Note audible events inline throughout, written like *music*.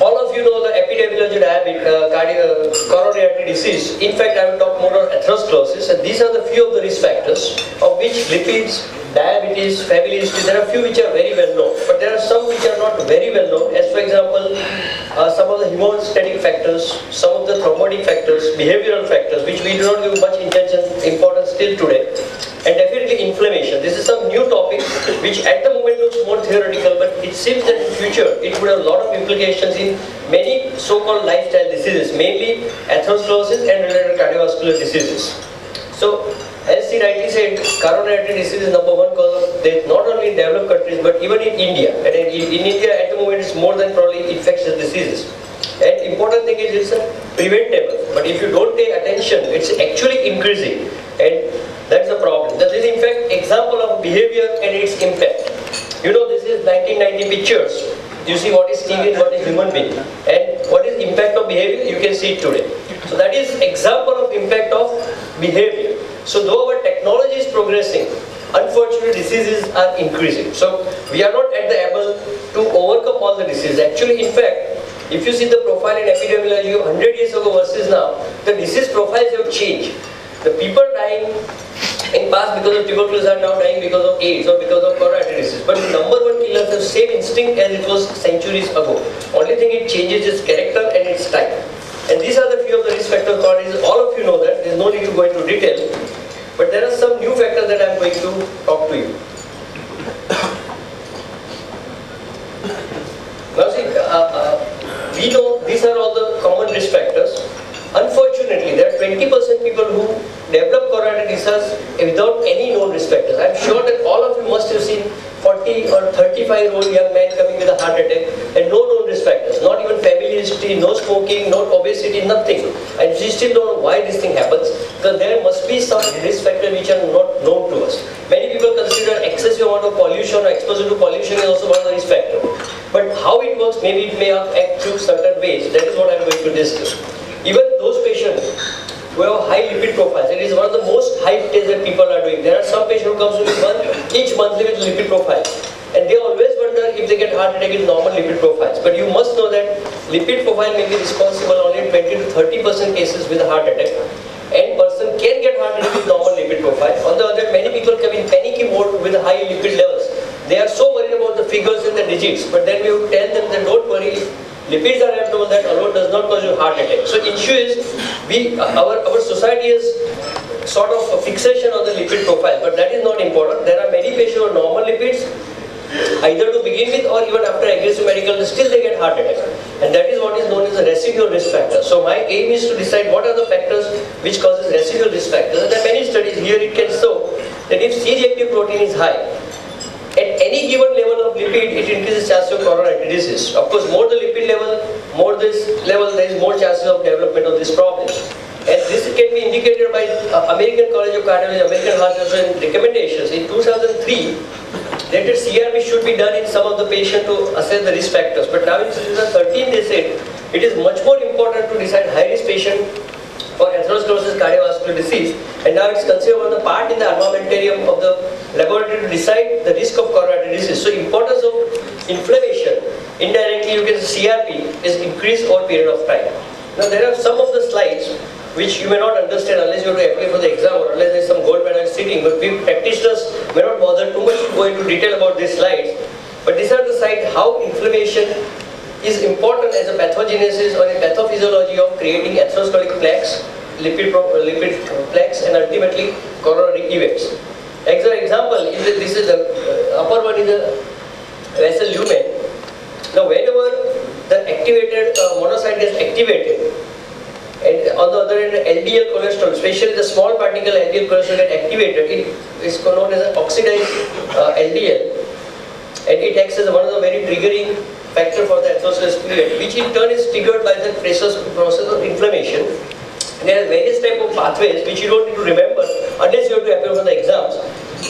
all of you know the epidemiology of diabetes, uh, coronary artery disease. In fact, I will talk more on atherosclerosis, and these are the few of the risk factors, of which lipids, diabetes, family history, there are few which are very well known, but there are some which are not very well known, as for example, uh, some of the hemostatic factors, some of the thrombotic factors, behavioral factors, which we do not give much intention, importance till today, and definitely inflammation. This is some new topic which at the moment looks more theoretical, but it seems that in future it would have a lot of implications in many so-called lifestyle diseases, mainly atherosclerosis and related cardiovascular diseases. So, as he rightly said, coronary disease is number one cause of death, not only in developed countries, but even in India. And in, in India, at the moment, it's more than probably infectious diseases. And important thing is it's preventable. But if you don't pay attention, it's actually increasing. And that's the problem. That is in fact example of behavior and its impact. You know this is 1990 pictures. You see what is TV and what is human being. And what is impact of behavior, you can see it today. So that is example of impact of behavior. So though our technology is progressing, unfortunately diseases are increasing. So we are not at the able to overcome all the diseases. Actually, in fact, if you see the profile in epidemiology 100 years ago versus now, the disease profiles have changed. The people dying in past because of tuberculosis are now dying because of AIDS or because of coronary disease. But the number one killer is the same instinct as it was centuries ago. Only thing it changes is character and its type. And these are the of the risk factor quantities. All of you know that. There is no need to go into detail. But there are some new factors that I am going to talk to you. Now see, uh, uh, we know these are all the common risk factors. Unfortunately, there are 20% people who develop coronary disease without any known risk factors. I'm sure that all of you must have seen 40 or 35 year old young man coming with a heart attack and no known risk factors, not even history, no smoking, no obesity, nothing. And we still don't know why this thing happens because there must be some risk factor which are not known to us. Many people consider excessive amount of pollution or exposure to pollution is also one of the risk factors. But how it works, maybe it may act through certain ways. That is what I'm going to discuss. Even those patients who have high lipid profiles, it is one of the most hype tests that people are doing. There are some patients who come to me one, each monthly with lipid profile. And they always wonder if they get heart attack with normal lipid profiles. But you must know that lipid profile may be responsible only 20 to 30% cases with a heart attack. And person can get heart attack with normal lipid profile. On the other hand, many people come in panicky mode with high lipid levels. They are so worried about the figures and the digits. But then we would tell them that don't worry, lipids are abnormal, that alone does not cause you heart attack. So issue is, we, our, our society is sort of a fixation on the lipid profile, but that is not important. There are many patients with normal lipids, either to begin with or even after aggressive medical, still they get heart attack. And that is what is known as a residual risk factor. So my aim is to decide what are the factors which causes residual risk factors. And there are many studies here it can show that if C-reactive protein is high, at any given level of lipid, it increases chances of coronary disease. Of course, more the lipid level, more this level, there is more chances of development of this problem. And this can be indicated by uh, American College of Cardiology, American Heart Association recommendations. In 2003, that CRP should be done in some of the patients to assess the risk factors. But now in 2013, they said it is much more important to decide high-risk patient for atherosclerosis cardiovascular disease and now it's considered one the part in the armamentarium of the laboratory to decide the risk of coronary disease. So importance of inflammation, indirectly you can see CRP is increased over period of time. Now there are some of the slides which you may not understand unless you have to apply for the exam or unless there is some gold medal sitting but we practitioners may not bother too much to go into detail about these slides but these are the slides how inflammation is important as a pathogenesis or a pathophysiology of creating atherosclerotic plaques, lipid, lipid plaques and ultimately coronary events. Example, this is the uh, upper one is the vessel lumen. Now whenever the activated uh, monocyte gets activated on the other hand LDL cholesterol, especially the small particle LDL cholesterol get activated, it is known as an oxidized uh, LDL and it acts as one of the very triggering factor for the atherosclerosis period, which in turn is triggered by the process, process of inflammation. And there are various type of pathways which you don't need to remember unless you have to appear for the exams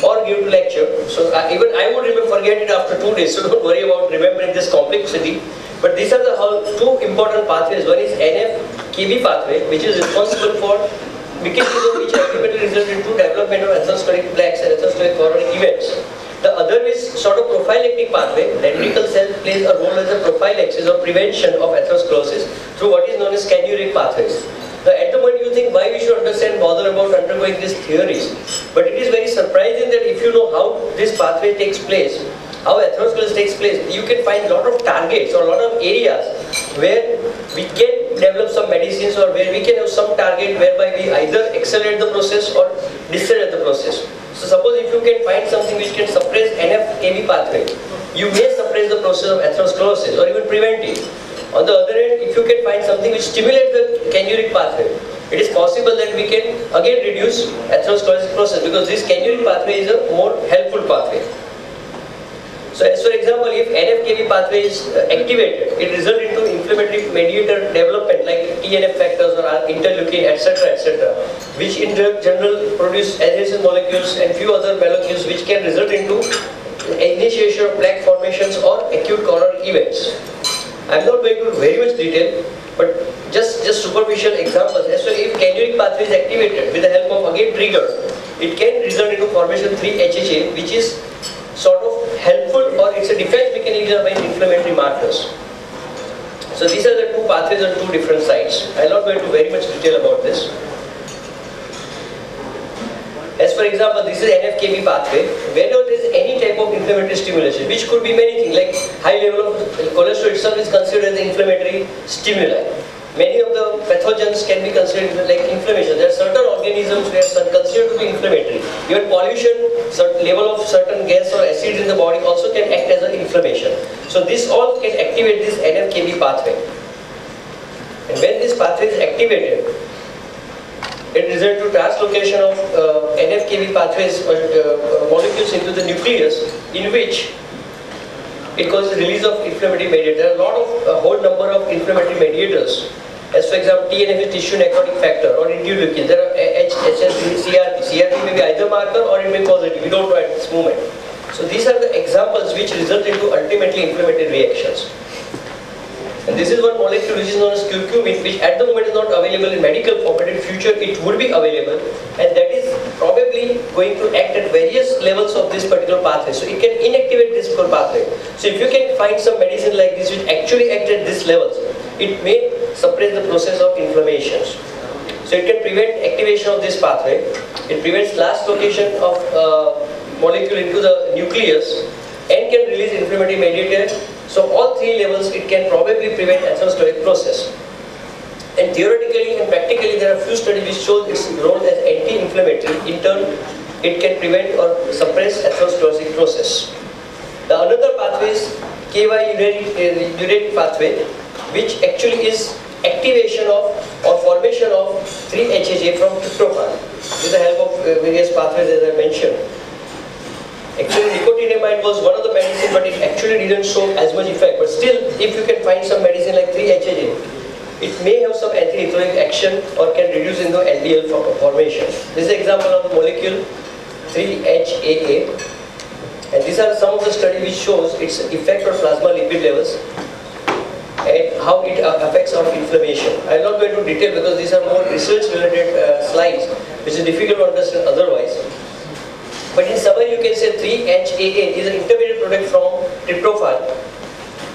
or give to lecture. So uh, even I would remember forget it after two days, so don't worry about remembering this complexity. But these are the two important pathways. One is NF-kB pathway, which is responsible for mechanism which ultimately result into development of atherosclerotic plaques and atherosclerotic coronary events. The other is sort of prophylactic pathway. Dendritic cell plays a role as a prophylaxis or prevention of atherosclerosis through what is known as canuric pathways. Now, at the moment you think why we should understand, bother about undergoing these theories. But it is very surprising that if you know how this pathway takes place, how atherosclerosis takes place, you can find a lot of targets or a lot of areas where we can develop some medicines or where we can have some target whereby we either accelerate the process or decelerate the process. So suppose if you can find something which can suppress NF-kB pathway, you may suppress the process of atherosclerosis or even prevent it. On the other hand, if you can find something which stimulates the canuric pathway, it is possible that we can again reduce atherosclerosis process because this canuric pathway is a more helpful pathway. So as for example, if NF-kB pathway is uh, activated, it results into inflammatory mediator development like TNF factors or interleukin, etc., etc., which in general produce adhesive molecules and few other molecules which can result into initiation of plaque formations or acute coronary events. I'm not going into very much detail, but just, just superficial examples. As well, if canuric pathway is activated with the help of again trigger, it can result into formation 3-HHA, which is sort of helpful or it's a defense mechanism against inflammatory markers. So these are the two pathways on two different sites. I'll not go into very much detail about this. As for example, this is NF-kB pathway. Whenever there is any type of inflammatory stimulation, which could be many things, like high level of cholesterol itself is considered as inflammatory stimuli. Many of the pathogens can be considered like inflammation. There are certain organisms where to be inflammatory. Even pollution, certain level of certain gas or acids in the body also can act as an inflammation. So this all can activate this NF-kB pathway. And when this pathway is activated, it results to translocation of uh, NF-kB pathways uh, uh, molecules into the nucleus in which it causes release of inflammatory mediators. There are a lot of, a whole number of inflammatory mediators. As for example, TNF is tissue necrotic factor or interleukin. There are eh, H, HSP, CRP. CRP may be either marker or it may positive. We don't know at this moment. So these are the examples which result into ultimately inflammatory reactions. And this is one molecule which is known as curcumin, which at the moment is not available in medical form, but in future it would be available, and that is probably going to act at various levels of this particular pathway. So it can inactivate this particular pathway. So if you can find some medicine like this which actually act at these levels, it may suppress the process of inflammations. So it can prevent activation of this pathway. It prevents translocation of uh, molecule into the nucleus and can release inflammatory mediator so all three levels it can probably prevent atherosclerotic process. And theoretically and practically there are few studies which show its role as anti-inflammatory. In turn, it can prevent or suppress atherosclerotic process. The another pathway is KY uric pathway, which actually is activation of or formation of 3-HHA from tryptophan with the help of uh, various pathways as I mentioned. Actually, nicotinamide was one of the medicine, but it actually didn't show as much effect. But still, if you can find some medicine like 3-HHA, it may have some anti-inflammatory action or can reduce in the LDL formation. This is an example of the molecule 3-HAA. And these are some of the studies which shows its effect on plasma lipid levels and how it affects on inflammation. I will not go into detail because these are more research related uh, slides which is difficult to understand otherwise. But in summary, you can say 3-HAA is an intermediate product from tryptophan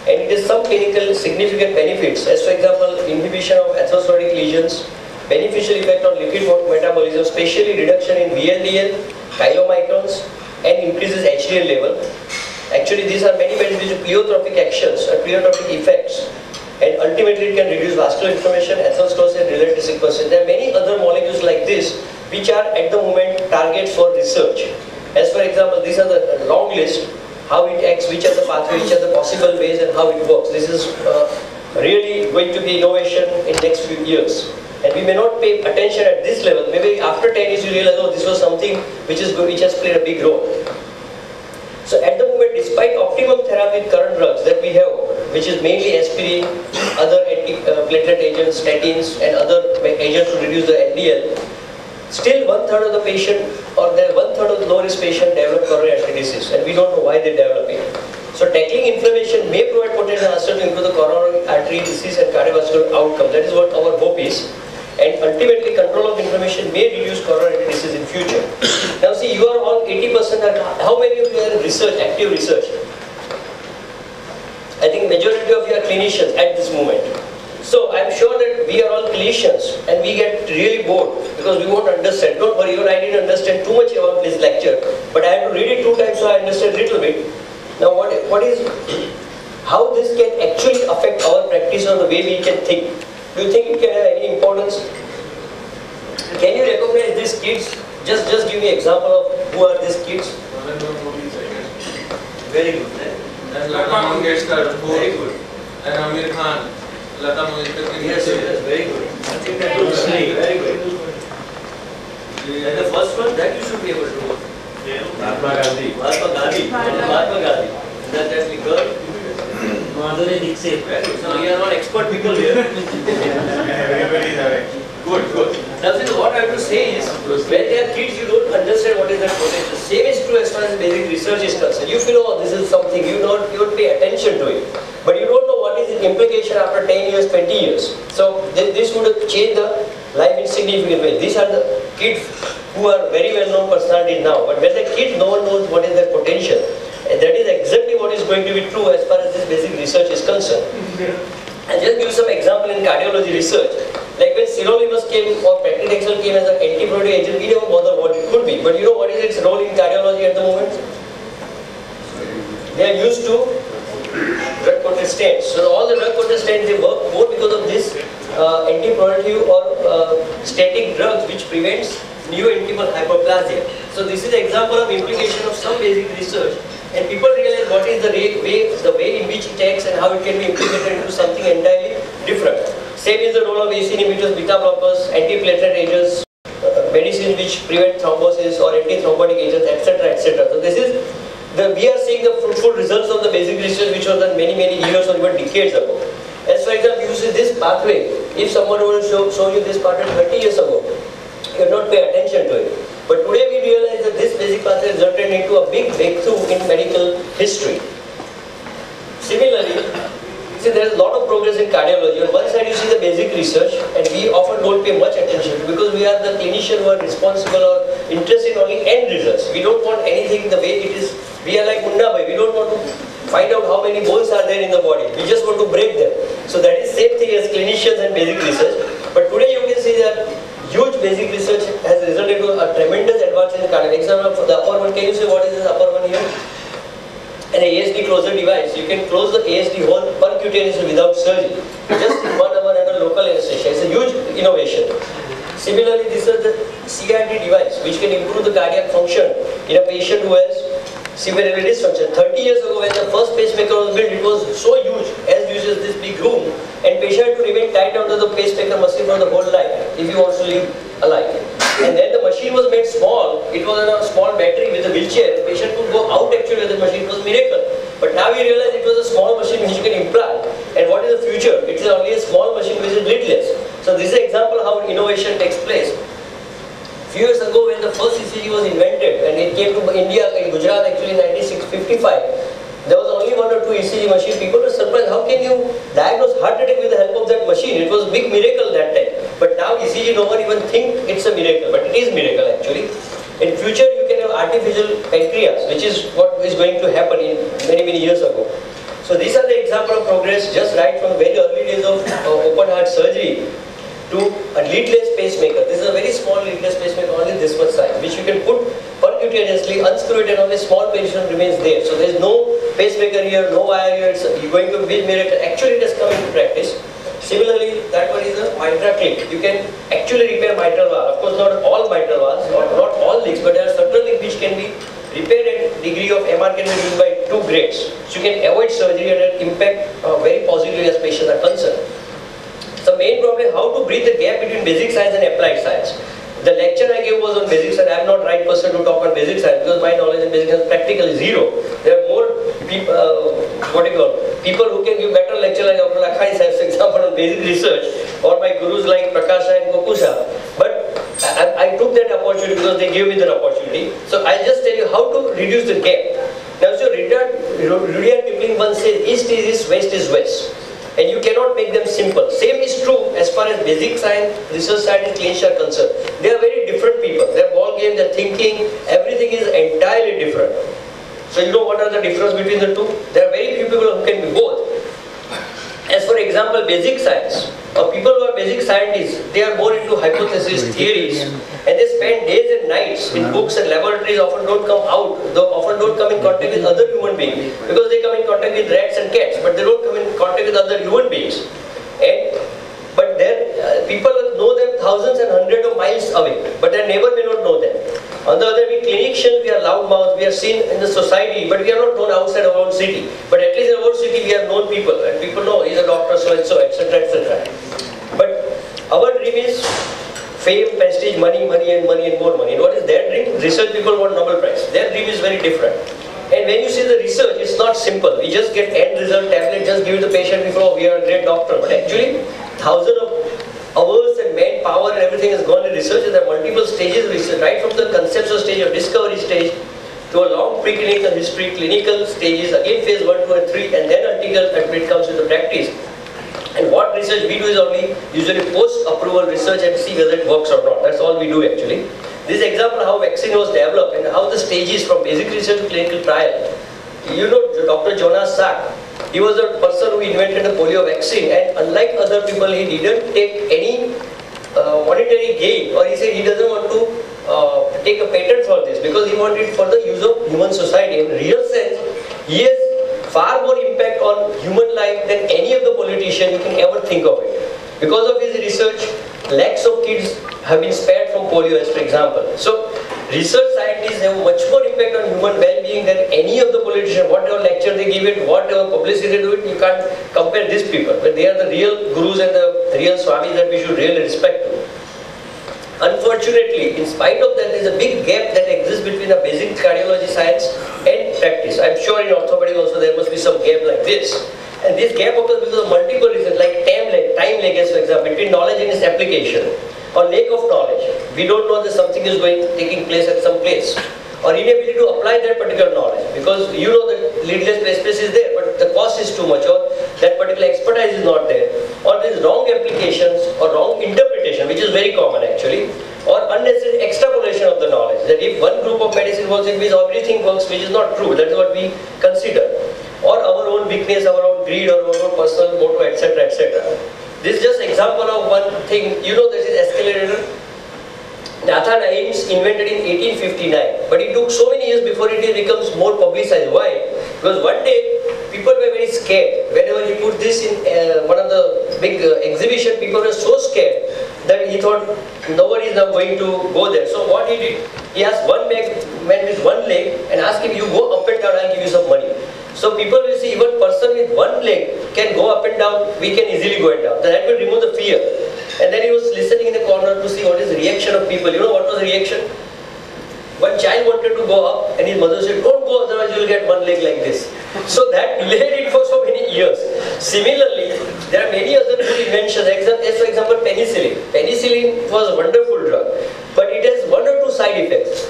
and it has some clinical significant benefits as for example inhibition of atherosclerotic lesions, beneficial effect on lipid metabolism, especially reduction in VLDL, chylomicrons and increases HDL level. Actually these are many benefits of pleiotropic actions or pleiotropic effects and ultimately it can reduce vascular inflammation, atherosclerosis and related sequences. There are many other molecules like this which are at the moment targets for research. As for example, these are the long list, how it acts, which are the pathways, which are the possible ways and how it works. This is uh, really going to be innovation in next few years. And we may not pay attention at this level. Maybe after 10 years you realize, oh, this was something which, is, which has played a big role. So at the despite optimum therapy with current drugs that we have, which is mainly aspirin, other anti uh, platelet agents, statins, and other agents to reduce the LDL, Still one third of the patient or the one third of the low risk patient develop coronary artery disease and we don't know why they develop it. So tackling inflammation may provide potential answer to improve the coronary artery disease and cardiovascular outcome. That is what our hope is. And ultimately control of inflammation may reduce coronary disease in future. *coughs* Now see, you are all 80% are, how many of you are in research, active research? I think majority of you are clinicians at this moment. So I'm sure that we are all clinicians and we get really bored because we won't understand. Don't worry, even I didn't understand too much about this lecture, but I had to read it two times so I understand a little bit. Now what, what is, *coughs* how this can actually affect our practice or the way we can think? Do you think it can any importance? Can you recognize these kids? Just just give me example of who are these kids? Very good. Eh? And Lata Mangeshkar, Very good. and Aamir Khan. Lata Mangeshkar ki Yes, yes, very good. I think that was very good. And the first one that you should be able to do. Mahatma Gandhi. Mahatma Gandhi. Mahatma Gandhi. That that the girl. Madhuri Dixit. So we are not expert people here. Everybody is aware. Good, good. Now, see, what I have to say is, when they are kids, you don't understand what is that potential. Same is true as far as basic research is concerned. You feel, oh, this is something, you don't, you don't pay attention to it. But you don't know what is the implication after 10 years, 20 years. So, th this would change the life in significant way. These are the kids who are very well known personalities now. But when the kids, no one knows what is their potential. And that is exactly what is going to be true as far as basic research is concerned. And just give some example in cardiology research. Like when sirolimus came or paclitaxel came as an anti-inflammatory agent, we never bother what it could be. But you know what is its role in cardiology at the moment? They are used to drug-coated stents. So all the drug-coated stents, they work more because of this uh, anti-proliferative or uh, static drugs which prevents new neointimal hyperplasia. So this is an example of implication of some basic research and people realize what is the way, the way in which it acts and how it can be implemented into something entirely different. Same is the role of ACE inhibitors, beta blockers, antiplatelet agents, uh, medicines which prevent thrombosis or antithrombotic agents, etc. etc. So this is the, we are seeing the fruitful results of the basic research which was done many many years or even decades ago. As for example, you see this pathway. If someone will show, show you this pathway 30 years ago, you will not pay attention to it. But today we realize that this basic pathway resulted into a big breakthrough in medical history. Similarly, see there is a lot of progress in cardiology. On one side you see the basic research and we often don't pay much attention because we are the clinician who are responsible or interested in only end results. We don't want anything the way it is. We are like Munna Bhai. We don't want to find out how many bones are there in the body. We just want to break them. So that is same thing as clinicians and basic research. But today you can see that huge basic research has resulted in a tremendous advance in cardiology. Example for the upper one, can you say what is this upper one here? An ASD closer device. You can close the ASD hole percutaneously without surgery. Just in one hour under local anesthesia. It's a huge innovation. Similarly, this is the CRT device which can improve the cardiac function in a patient who has severe LV dysfunction. 30 years ago when the first pacemaker was built, it was so huge, as huge as this big room, and patient had to remain tied down to the pacemaker machine for the whole life if he wants to live alive. And then the machine was made small, it was a small battery with a wheelchair, the patient could go out actually with the machine, it was a miracle. But now we realize it was a small machine which you can implant. And what is the future? It is only a small machine which is leadless. So this is an example how innovation takes place. Years ago when the first ECG was invented and it came to India in Gujarat actually in 1955, there was only one or two ECG machine. People were surprised, how can you diagnose heart attack with the help of that machine? It was a big miracle that time. But now ECG, no one even think it's a miracle, but it is miracle actually. In future, you can have artificial pancreas, which is what is going to happen in many, many years ago. So these are the example of progress just right from very early days of uh, open heart surgery to a leadless pacemaker. This is a very small leadless pacemaker, only this much size, which you can put percutaneously, unscrew it and only small position remains there. So there is no pacemaker here, no wire here, it's going to be miracle. Actually it has come into practice. Similarly, that one is a mitral clip. You can actually repair mitral valve. Of course, not all mitral valves, not, not all leaks, but there are certain leaks which can be repaired and degree of MR can be given by two grades. So you can avoid surgery and impact uh, very positively as patients are concerned. The main problem is how to bridge the gap between basic science and applied science. The lecture I gave was on basic science. I am not right person to talk on basic science because my knowledge in basic science is practically zero. There are more people, uh, what do you call, people who can give better lecture like Dr. Lakhai for example, on basic research, or my gurus like Prakasha and Kokusha. But I, I, took that opportunity because they gave me that opportunity. So I'll just tell you how to reduce the gap. Now, so Rudyard Kipling once said, East is East, West is West. And you cannot make them simple. Same is true as far as basic science, research science, and clinician are concerned. They are very different people. Their ball game, their thinking, everything is entirely different. So you know what are the difference between the two? There are very few people who can be both. As for example, basic science, or people who are basic scientists, they are more into hypotheses, theories, and they spend days and nights in books and laboratories, often don't come out, they often don't come in contact with other human beings, because they come in contact with rats and cats, but they don't come in contact with other human beings. And but there, uh, people know them thousands and hundreds of miles away, but their neighbor may not know them. On the other, we clinicians, we are loudmouth, we are seen in the society, but we are not known outside our own city. But at least in our own city, we are known people, and people know he's a doctor, so and so, etc., etc. Our dream is fame, prestige, money, money, and money, and more money. And what is their dream? Research people want Nobel Prize. Their dream is very different. And when you see the research, it's not simple. We just get end result tablet, just give the patient, before oh, we are a great doctor. But actually, thousands of hours and manpower and everything has gone in research. There are multiple stages of research, right from the conceptual stage or discovery stage to a long preclinical history, clinical stages, again phase 1, 2 and 3 and then until it comes to the practice. And what research we do is only usually post-approval research and see whether it works or not. That's all we do actually. This example how vaccine was developed and how the stages from basic research to clinical trial. You know Dr. Jonas Salk, he was the person who invented the polio vaccine and unlike other people he didn't take any uh, monetary gain or he said he doesn't want to uh, take a patent for this because he wanted it for the use of human society. In real sense, he has far more impact on human life than any you can ever think of it. Because of his research, lakhs of kids have been spared from polio as for example. So research scientists have much more impact on human well-being than any of the politicians. Whatever lecture they give it, whatever publicity they do it, you can't compare these people. But they are the real gurus and the real swamis that we should really respect. Unfortunately, in spite of that, there is a big gap that exists between the basic cardiology science and practice. I'm sure in orthopedic also there must be some gap like this. And this gap occurs because of multiple reasons, like time lag, time lag for example, between knowledge and its application, or lack of knowledge. We don't know that something is going taking place at some place, or inability to apply that particular knowledge because you know that leadless space is there, but the cost is too much, or that particular expertise is not there, or there is wrong applications or wrong interpretation, which is very common actually, or unnecessary extrapolation of the knowledge. That if one group of medicine works, it means everything works, which is not true. That is what we consider. Or our own weakness, our greed, or personal motto, etc., etc. This is just example of one thing. You know, this is escalator. Nathan Ames invented in 1859, but it took so many years before it becomes more publicized. Why? Because one day people were very scared. Whenever he put this in uh, one of the big uh, exhibition, people were so scared that he thought nobody is now going to go there. So what he did, he asked one man, man with one leg and asked him, you go up and down, I'll give you some money. So people will see even person with one leg can go up and down, we can easily go and down. So that will remove the fear. And then he was listening in the corner to see what is the reaction of people. You know what was the reaction? One child wanted to go up and his mother said, don't go otherwise you will get one leg like this. So that delayed it for so many years. Similarly, there are many other good inventions. For example, penicillin. Penicillin was a wonderful drug, but it has one or two side effects.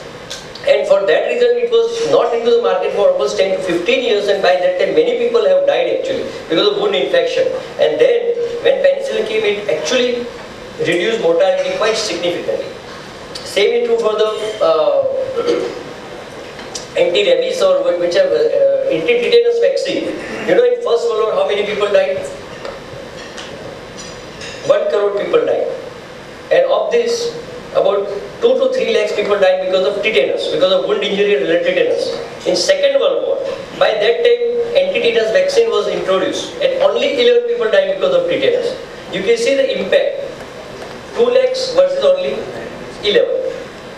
And for that reason, it was not into the market for almost 10 to 15 years and by that time many people have died actually because of wound infection. And then when penicillin came, it actually reduced mortality quite significantly. Same is true for the uh, *clears throat* anti-rabies or whichever uh, anti-tetanus vaccine. You know, in First World War, how many people died? One crore people died, and of this, about two to three lakhs people died because of tetanus, because of wound injury related tetanus. In Second World War, by that time, anti-tetanus vaccine was introduced, and only 11 people died because of tetanus. You can see the impact. 2 lakhs versus only 11.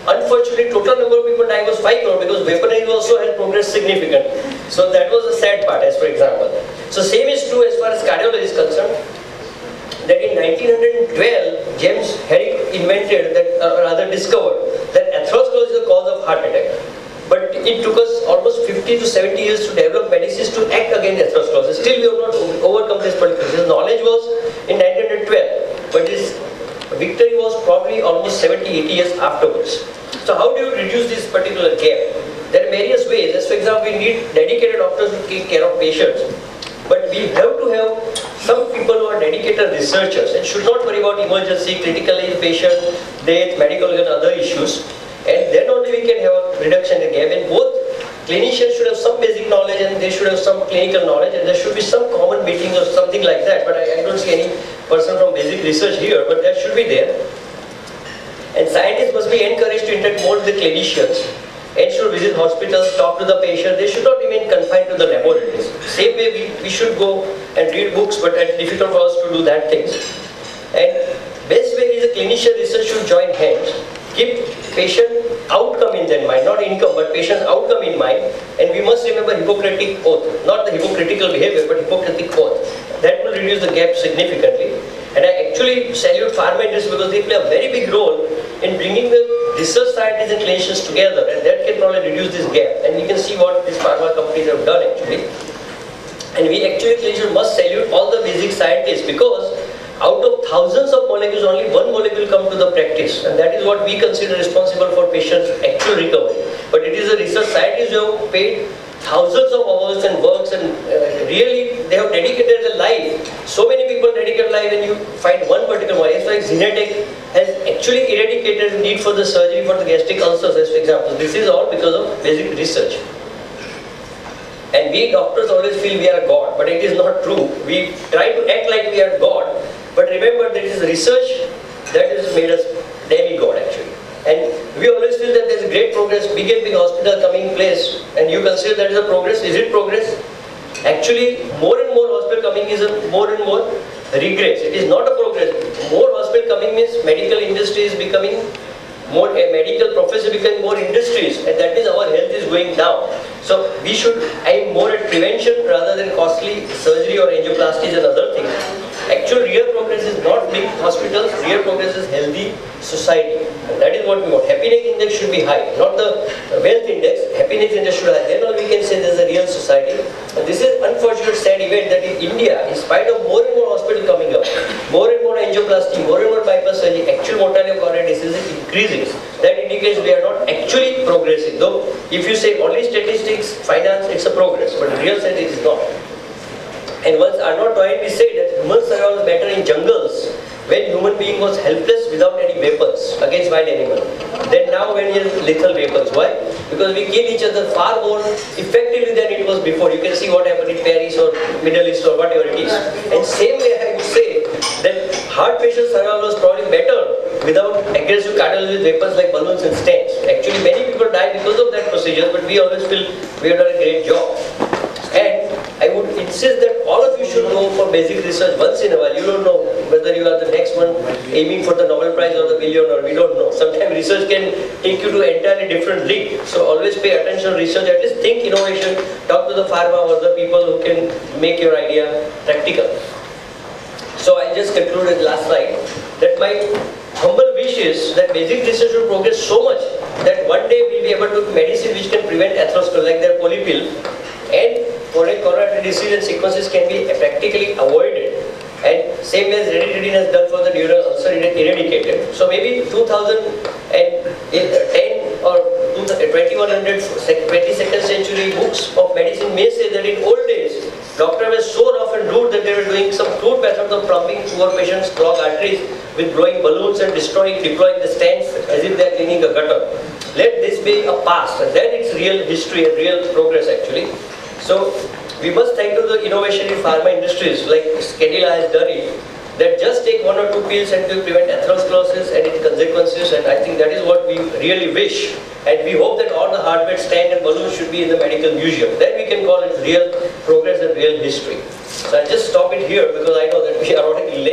Unfortunately, total number of people dying was 5 crore because weaponry also has progressed significantly. So that was a sad part as for example. So same is true as far as cardiology is concerned. That in 1912, James Herrick invented that, or rather discovered that atherosclerosis is the cause of heart attack. But it took us almost 50 to 70 years to develop medicines to act against atherosclerosis. Still we have not overcome this particular. Knowledge was in 1912, but this victory was probably almost 70, 80 years afterwards. So how do you reduce this particular gap? There are various ways. As for example, we need dedicated doctors to take care of patients. But we have to have some people who are dedicated researchers and should not worry about emergency, critical ill patient, death, medical and other issues. And then only we can have a reduction in gap. And both clinicians should have some basic knowledge and they should have some clinical knowledge and there should be some common meeting or something like that. But I, I don't see any person from basic research here, but that should be there. And scientists must be encouraged to interact more with the clinicians and should visit hospitals, talk to the patient. They should not remain confined to the laboratories. Same way we, we should go and read books, but it's difficult for us to do that things. And best way is a clinician research should join hands. Keep patient outcome in their mind, not income, but patient outcome in mind. And we must remember Hippocratic oath, not the hypocritical behavior, but Hippocratic oath. That will reduce the gap significantly. And I actually salute pharma industry because they play a very big role in bringing the research scientists and clinicians together and that can probably reduce this gap. And we can see what these pharma companies have done actually. And we actually clinicians must salute all the basic scientists because out of thousands of molecules, only one molecule come to the practice. And that is what we consider responsible for patient's actual recovery. But it is the research scientists who have paid thousands of hours and works and uh, really they have dedicated their life. So many people dedicate life and you find one particular one. Like Zinetac has actually eradicated the need for the surgery for the gastric ulcers as for example. This is all because of basic research. And we doctors always feel we are God, but it is not true. We try to act like we are God, but remember that is research that has made us demigod actually. And we always feel that there is great progress, big and big hospital coming in place, and you consider that is a progress. Is it progress? Actually, more and more hospital coming is a more and more regress. It is not a progress. More hospital coming means medical industry is becoming more a medical profession becoming more industries and that means our health is going down. So we should aim more at prevention rather than costly surgery or angioplasties and other things. Actual real progress is not big hospitals, real progress is healthy society. And that is what we want. Happiness index should be high, not the wealth index. Happiness index should be high. Then all we can say there is a real society. And this is unfortunate sad event that in India, in spite of more and more hospitals coming up, more and more angioplasty, more and more bypass surgery, actual mortality of coronary disease is increasing. That indicates we are not actually progressing. Though if you say only statistics, finance, it's a progress, but real it is not. And once Arnold Toynbee said that humans survival better in jungles when human being was helpless without any weapons against wild animal then now when he has lethal weapons. Why? Because we kill each other far more effectively than it was before. You can see what happened in Paris or Middle East or whatever it is. And same way I would say that heart patient survival was probably better without aggressive cardiology with weapons like balloons and stents. Actually many people die because of that procedure but we always feel we have done a great job. And insist that all of you should go for basic research once in a while. You don't know whether you are the next one aiming for the Nobel Prize or the billionaire. We don't know. Sometimes research can take you to entirely different league. So always pay attention to research. At least think innovation. Talk to the pharma or the people who can make your idea practical. So I just concluded last slide that my humble wish is that basic research will progress so much that one day we'll be able to medicine which can prevent atherosclerosis like their polypill and coronary disease sequences can be practically avoided and same as has done for the duodenal ulcer eradicated. So maybe 2010 eh, or 2100 22nd century books of medicine may say that in old days doctors were so rough and rude that they were doing some crude methods of plumbing poor patients clogged arteries with blowing balloons and destroying, deploying the stents as if they are cleaning a gutter. Let this be a past then it's real history and real progress actually. So we must thank to the innovation in pharma industries like Cadila has done it that just take one or two pills and will prevent atherosclerosis and its consequences and I think that is what we really wish and we hope that all the hardware stand and balloons should be in the medical museum. Then we can call it real progress and real history. So I'll just stop it here because I know that we are already